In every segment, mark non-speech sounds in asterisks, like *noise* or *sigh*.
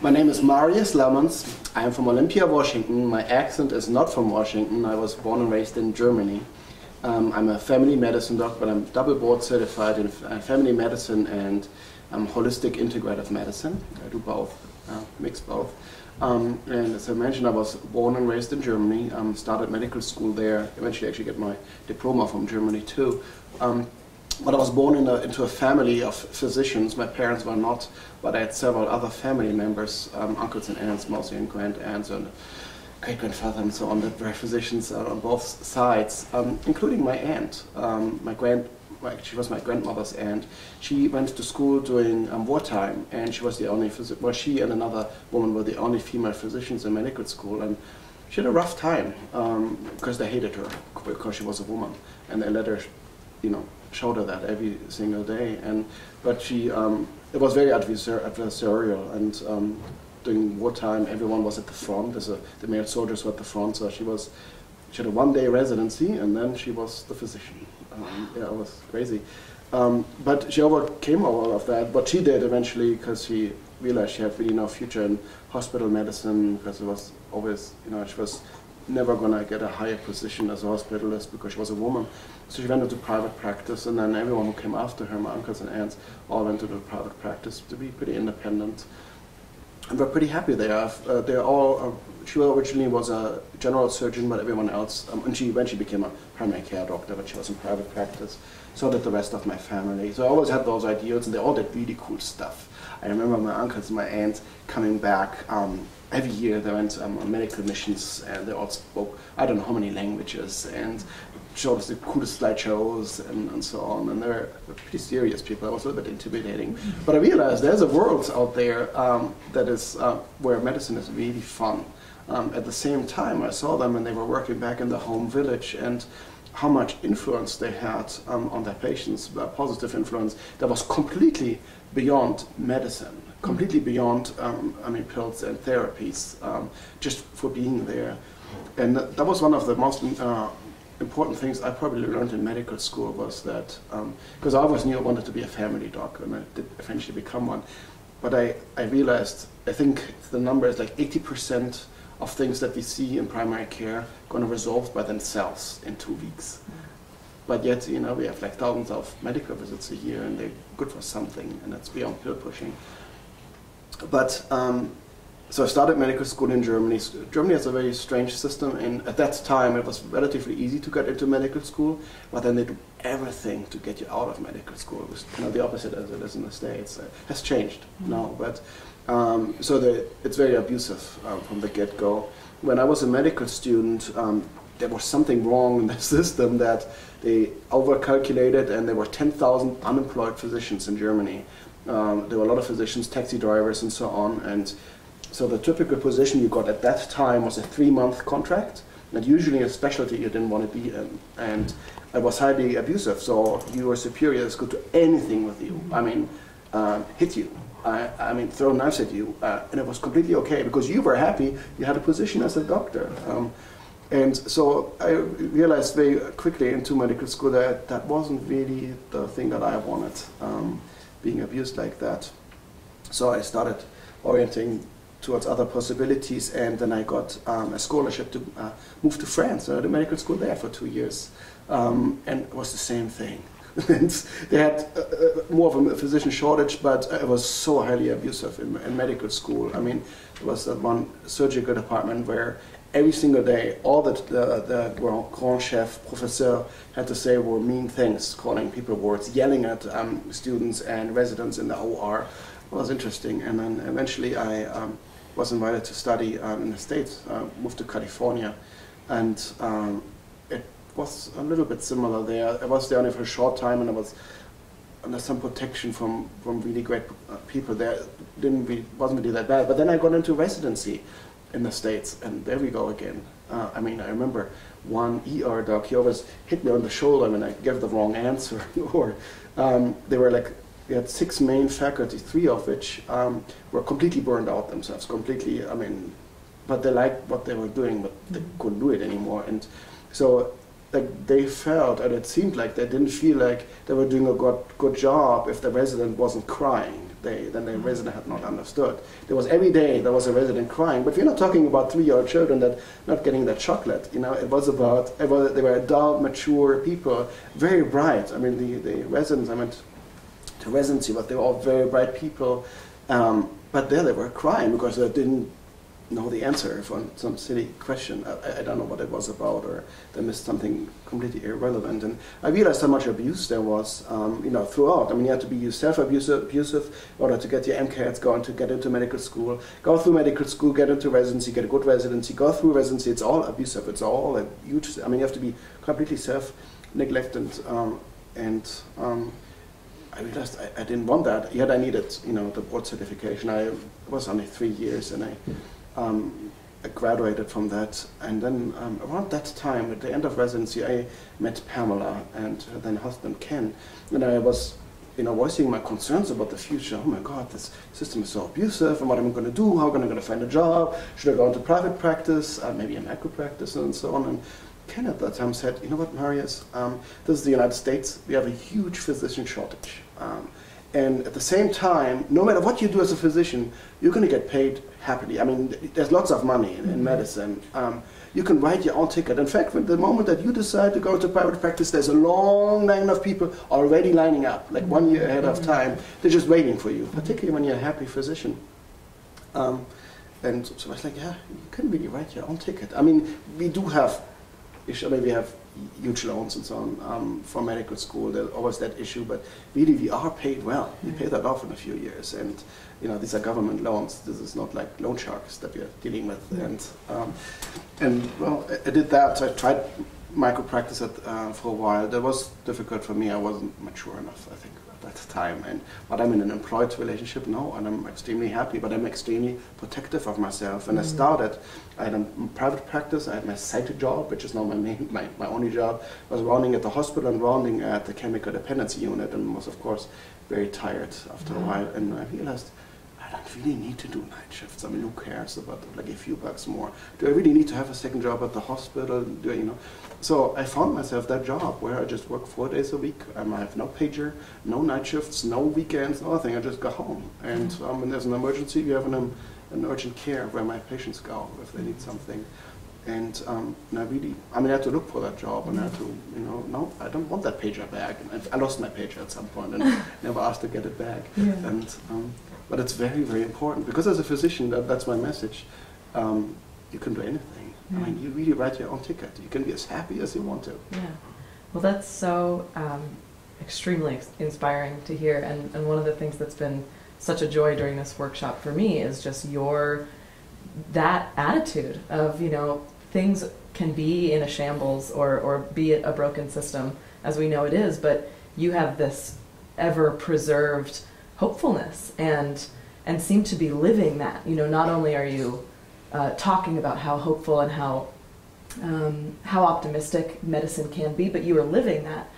My name is Marius Laumans. I am from Olympia, Washington. My accent is not from Washington. I was born and raised in Germany. Um, I'm a family medicine doctor, but I'm double board certified in family medicine and um, holistic integrative medicine. I do both, uh, mix both. Um, and as I mentioned, I was born and raised in Germany, um, started medical school there, eventually actually get my diploma from Germany too. But I was born in a, into a family of physicians. My parents were not, but I had several other family members, um, uncles and aunts, mostly and grand aunts and great grandfather and so on, that were physicians uh, on both sides, um, including my aunt. Um, my grand, well, she was my grandmother's aunt. She went to school during um, wartime, and she was the only physician. Well, she and another woman were the only female physicians in medical school, and she had a rough time because um, they hated her because she was a woman, and they let her, you know, showed her that every single day. And but she, um, it was very adversarial, and um, during wartime, everyone was at the front. A, the male soldiers were at the front, so she was. She had a one-day residency, and then she was the physician. Um, yeah, it was crazy. Um, but she overcame all of that. But she did eventually because she realized she had really no future in hospital medicine because it was always, you know, she was never going to get a higher position as a hospitalist because she was a woman. So she went into private practice, and then everyone who came after her, my uncles and aunts, all went into private practice to be pretty independent. And we're pretty happy there. Uh, they're all, uh, she originally was a general surgeon, but everyone else, um, and she eventually became a primary care doctor, but she was in private practice. So did the rest of my family. So I always had those ideals, and they all did really cool stuff. I remember my uncles and my aunts coming back um, every year they went um, on medical missions and they all spoke I don't know how many languages and showed us the coolest slideshows and, and so on. And they're pretty serious people. It was a little bit intimidating. But I realized there's a world out there um, that is uh, where medicine is really fun. Um, at the same time, I saw them and they were working back in the home village and how much influence they had um, on their patients, a positive influence that was completely beyond medicine completely beyond, um, I mean, pills and therapies, um, just for being there. And that was one of the most uh, important things I probably learned in medical school was that, because um, I always knew I wanted to be a family doctor, and I did eventually become one. But I, I realized, I think the number is like 80% of things that we see in primary care going to resolve by themselves in two weeks. But yet, you know, we have like thousands of medical visits a year, and they're good for something, and that's beyond pill pushing. But um, so I started medical school in Germany. Germany has a very strange system, and at that time it was relatively easy to get into medical school, but then they do everything to get you out of medical school. It was kind of the opposite as it is in the States. It has changed mm-hmm. now, but um, so the, it's very abusive um, from the get-go. When I was a medical student, um, there was something wrong in the *laughs* system that they overcalculated, and there were 10,000 unemployed physicians in Germany. Um, there were a lot of physicians, taxi drivers, and so on. And so the typical position you got at that time was a three-month contract, and usually a specialty you didn't want to be in. And it was highly abusive. So your superiors could do anything with you. I mean, uh, hit you. I, I, mean, throw knives at you, uh, and it was completely okay because you were happy. You had a position as a doctor. Um, and so I realized very quickly into medical school that that wasn't really the thing that I wanted. Um, being abused like that. So I started orienting towards other possibilities, and then I got um, a scholarship to uh, move to France. I a medical school there for two years, um, and it was the same thing. *laughs* they had uh, uh, more of a physician shortage, but it was so highly abusive in, in medical school. I mean, there was one surgical department where every single day, all that the, the grand chef, professor, had to say were mean things, calling people words, yelling at um, students and residents in the OR. It was interesting. And then eventually I um, was invited to study um, in the States, uh, moved to California. And um, it was a little bit similar there. I was there only for a short time and I was under some protection from, from really great uh, people there. Didn't be, wasn't really that bad. But then I got into residency in the States, and there we go again. Uh, I mean, I remember one ER doc, he always hit me on the shoulder when I gave the wrong answer, *laughs* or um, they were like, we had six main faculty, three of which um, were completely burned out themselves, completely, I mean, but they liked what they were doing, but they couldn't do it anymore. And so like they felt, and it seemed like they didn't feel like they were doing a good, good job if the resident wasn't crying day, then the resident had not understood. There was every day there was a resident crying, but we're not talking about three-year-old children that not getting that chocolate. You know, it was about it was, they were adult, mature people, very bright. I mean, the, the residents I went to residency, but they were all very bright people. Um, but there they were crying because they didn't know the answer for some silly question. I, I, don't know what it was about, or they missed something completely irrelevant. And I realized how much abuse there was, um, you know, throughout. I mean, you had to be self-abusive abusive in order to get your MCATs going, to get into medical school, go through medical school, get into residency, get a good residency, go through residency. It's all abusive. It's all a huge. I mean, you have to be completely self-neglected, um, and um, I realized I, I, didn't want that. Yet I needed, you know, the board certification. I was only three years, and I um, I graduated from that, and then um, around that time, at the end of residency, I met Pamela and then husband Ken, and I was, you know, voicing my concerns about the future. Oh my God, this system is so abusive, and what am I going to do? How am I going to find a job? Should I go into private practice, uh, maybe a micro practice, and so on? And Ken at that time said, you know what, Marius, um, this is the United States. We have a huge physician shortage. Um, and at the same time, no matter what you do as a physician, you're going to get paid happily. I mean, there's lots of money in, in mm-hmm. medicine. Um, you can write your own ticket. In fact, the moment that you decide to go to private practice, there's a long line of people already lining up, like one year ahead of mm-hmm. time. They're just waiting for you, particularly when you're a happy physician. Um, and so I was like, yeah, you can really write your own ticket. I mean, we do have, I mean, we have huge loans and so on um, for medical school. There's always that issue, but really we are paid well. We pay that off in a few years, and you know these are government loans. This is not like loan sharks that we are dealing with. And um, and well, I, I, did that. I tried micro practice it uh, for a while. That was difficult for me. I wasn't mature enough, I think that time. And but I'm in an employed relationship now, and I'm extremely happy. But I'm extremely protective of myself. And mm -hmm. I started. I had a private practice. I had my side job, which is now my main, my, my only job. I was rounding at the hospital and rounding at the chemical dependency unit, and was of course very tired after a while. And I realized. I don't really need to do night shifts. I mean, who cares about like a few bucks more? Do I really need to have a second job at the hospital? Do I, you know? So I found myself that job where I just work four days a week. Um, I have no pager, no night shifts, no weekends, nothing. I just go home. And mm-hmm. um, when there's an emergency, we have an, um, an urgent care where my patients go if they need something. And, um, and I really, I mean, I had to look for that job, and I had to, you know, no, I don't want that pager back. And I lost my pager at some point, and *laughs* never asked to get it back. Yeah. And, um, but it's very, very important because as a physician, that, that's my message. Um, you can do anything. I mean, you really write your own ticket. You can be as happy as you want to. Yeah. Well, that's so um, extremely inspiring to hear. And, and one of the things that's been such a joy during this workshop for me is just your that attitude of you know things can be in a shambles or or be a broken system as we know it is, but you have this ever preserved hopefulness and and seem to be living that. You know, not only are you uh, talking about how hopeful and how um, how optimistic medicine can be, but you are living that.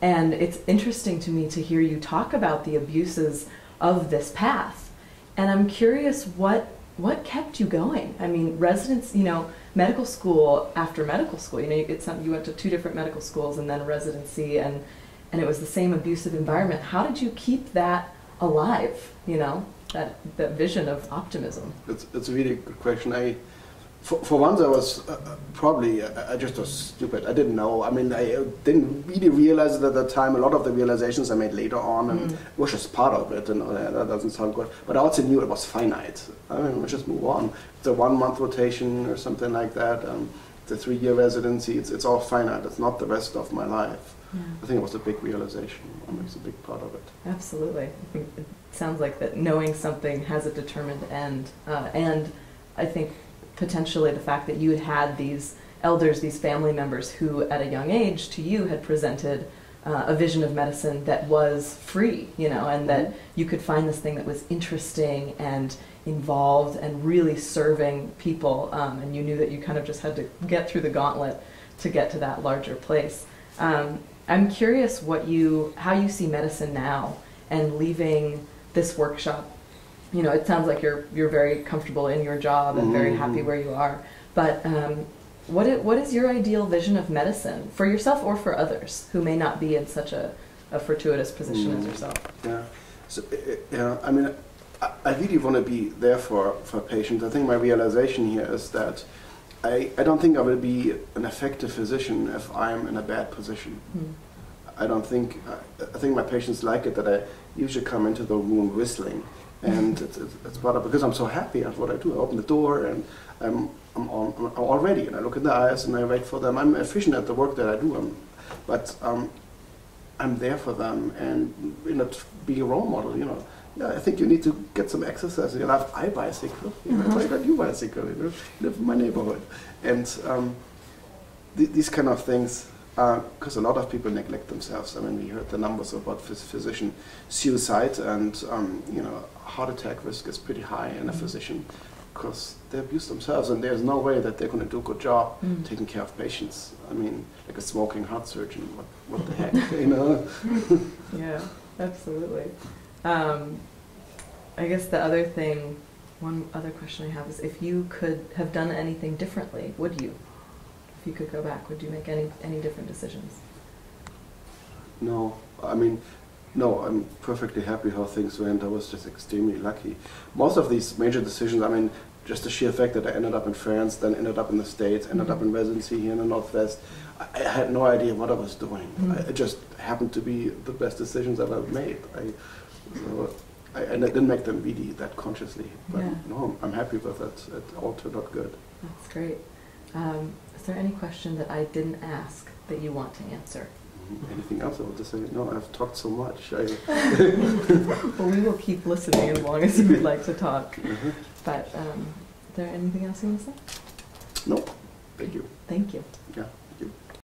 And it's interesting to me to hear you talk about the abuses of this path. And I'm curious what what kept you going? I mean, residents, you know, medical school after medical school. You know, it's you went to two different medical schools and then residency, and and it was the same abusive environment. How did you keep that alive? You know that that vision of optimism? It's, it's a really good question. I, for, for once, I was uh, uh probably uh, I just was stupid. I didn't know. I mean, I uh, didn't really realize it at the time. A lot of the realizations I made later on, and mm. was just part of it. And uh, that doesn't sound good. But I also knew it was finite. I mean, let's just move on. It's a one-month rotation or something like that. Um, it's a three-year residency. It's, it's all finite. It's not the rest of my life. Yeah. I think it was a big realization. It makes a big part of it. Absolutely. It sounds like that knowing something has a determined end. Uh, and I think potentially the fact that you had had these elders, these family members who at a young age to you had presented uh, a vision of medicine that was free, you know, and that mm-hmm. you could find this thing that was interesting and involved and really serving people. Um, and you knew that you kind of just had to get through the gauntlet to get to that larger place. Um, I'm curious what you, how you see medicine now and leaving this workshop. You know, it sounds like you're you're very comfortable in your job and very happy mm-hmm. where you are. But um, what is, what is your ideal vision of medicine for yourself or for others who may not be in such a, a fortuitous position mm. as yourself? Yeah. So, yeah, I mean, I, I really want to be there for, for patients. I think my realization here is that I, I don't think I will be an effective physician if I'm in a bad position. Mm. I don't think, I, I think my patients like it that I usually come into the room whistling. And it's, it's, it's part of, because I'm so happy at what I do. I open the door and I'm, I'm, on, I'm all ready and I look in the eyes and I wait for them. I'm efficient at the work that I do. I'm, but um, I'm there for them and you know, be a role model, you know. Yeah, I think you need to get some exercise in your life. I bicycle. You know, Why don't you bicycle? You know, live in my neighborhood. And um, th- these kind of things, because a lot of people neglect themselves. I mean, we heard the numbers about phys- physician suicide and, um, you know, heart attack risk is pretty high in a Mhm. physician because they abuse themselves and there's no way that they're going to do a good job Mm. taking care of patients. I mean, like a smoking heart surgeon, what, what the *laughs* heck, you know? *laughs* Yeah, absolutely. Um, I guess the other thing, one other question I have is if you could have done anything differently, would you? If you could go back, would you make any any different decisions? No, I mean, no, I'm perfectly happy how things went. I was just extremely lucky. Most of these major decisions, I mean, just the sheer fact that I ended up in France, then ended up in the States, ended up in residency here in the Northwest, I, I had no idea what I was doing. Mm. I, it just happened to be the best decisions I've ever made. I, so I, and I didn't make them really that consciously. But Yeah. no, I'm happy with it. It all turned out good. That's great. Um, is there any question that I didn't ask that you want to answer? Mhm. Anything else I want to say? No, I've talked so much. I, *laughs* *laughs* Well, we will keep listening as long as you would like to talk. Mhm. But um, is there anything else you want to say? No, thank you. Thank you. Yeah, thank you.